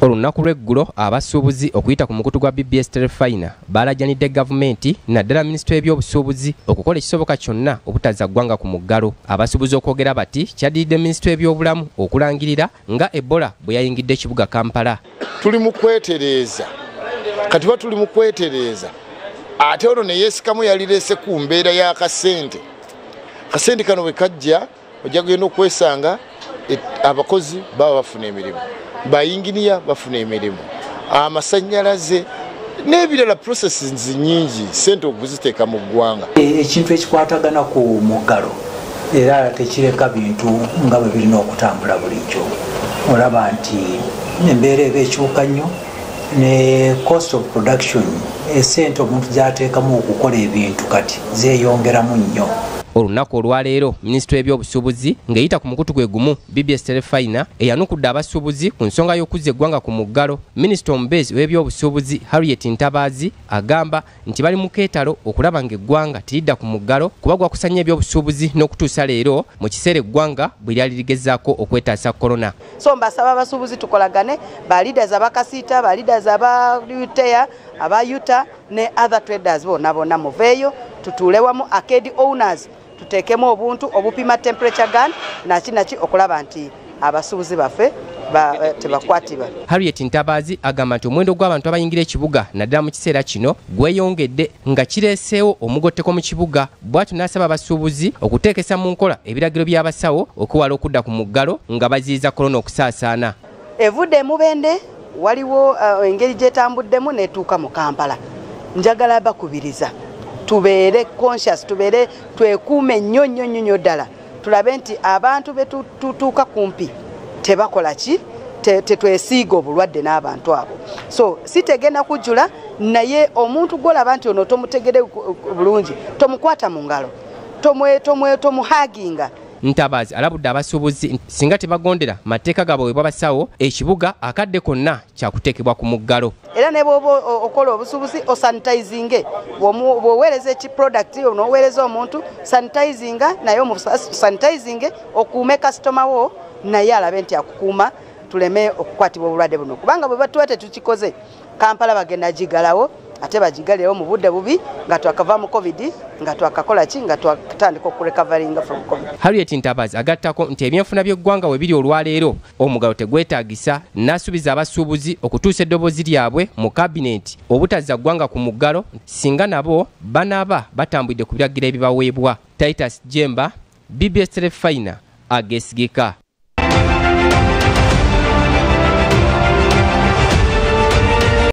olunaku lw'eggulo abasuubuzi okuyita ku mukutu gwa bbs telefina baalajjanidde gavumenti naddala minisitule y'ebyobusuubuzi okukola ekisoboka kyonna obutazza ggwanga ku muggalo. Abasuubuzi okwogera bati kyaddiridde minisitule y'ebyobulamu okulangirira nga ebola bwe yayingidde ekibuga kampala. Tuli mu kwetereeza kati ba tuli mu kwetereeza ate olwo ne yeesikamu yalirese ku mbeera y'akasente kasente. Kano bwe kajja ojja kugenda okwesanga abakozi baba bafuna emirimu. Bayinginiya bafuna emirimu. Amasanyalaze n'ebirala processes nyingi sente okuziteeka mu ggwanga. Ekintu ekikwatagana ku muggalo era tekireka bintu nga bwe birina okutambula bulijjo. Olaba nti embeera eba ekyuka nnyo ne cost of production esente omuntu gyateekamu okukola ebintu kati zeeyongeramu nnyo olunaku olwaleero minisitule y'ebyobusuubuzi ng'eyita ku mukutu gwe gumu bbs telefina eyanukudde abasuubuzi ku nsonga y'okuzza eggwanga ku muggalo. Minisita omubeezi w'ebyobusuubuzi harriet ntabaazi agamba nti bali mu keetalo okulaba ng'eggwanga tiridda ku muggalo kuba gwakusanya ebyobusuubuzi n'okutuusa leero mu kiseera eggwanga bwe lyali ligezaako okwetaasa korona so mbasaba abasuubuzi tukolagane balidas abakasiita balidas aba utea aba uta ne other traders bonna bonna muveeyo tutuule wamu arcade owners tuteekemu obuntu obupima temperature gun naki naki okulaba nti abasuubuzi baffe tebakwatibwa. Harriet ntabaazi agamba nti omuwendo gw'abantu abayingira ekibuga naddala mu kiseera kino gweyongedde nga kireeseewo omugotteko mu kibuga bw'atyo n'asaba abasuubuzi okuteekesa mu nkola ebiragiro by'abasawo okuwala okudda ku muggalo nga baziyiza korona okusaasaana. Evudde emubende waliwo uh, engeri gy'etambuddemu netuuka mu kampala. Njagala bakubiriza tubeere conscious tubeere twekuume nnyo nnyo nnyo nnyo ddala. Tulabe nti abantu betutuuka kumpi tebakola ki? Tetwesiiga obulwadde n'abantu abo. So si tegenda kujjula naye omuntu gwolaba nti ono tomutegere bulungi tomukwata mu ngalo tomuhaginga ntabaazi alabudde abasuubuzi singa tebagondera mateeka gaabwe we babasawo ekibuga akadde konna kyakuteekebwa ku muggalo. Era ne bwoba okola obusuubuzi osanitizinge bwoweereza ekiproduct onoweereza omuntu sanitizinga naye sanitizinge okuume kasitoma wo naye alabe nti akukuuma tuleme okukwatibwa obulwadde buno. Kubanga bwe batuba tetukikoze kampala bagenda gigalawo ate bagigalirewo mu budde bubi nga twakava mu covid nga twakakola ki nga twatandika okurecoveringa from covid. Harriet ntabazi agattako nti ebyenfuna by'eggwanga we biri olwaleero omugalo tegwetaagisa n'asuubiza abasuubuzi okutuusa eddoboozi lyabwe mu kabineeti obutazza ggwanga ku muggalo singa nabo banaaba batambulidde ku biragiro ebibaweebwa. Titus jemba bbs telefina agesigika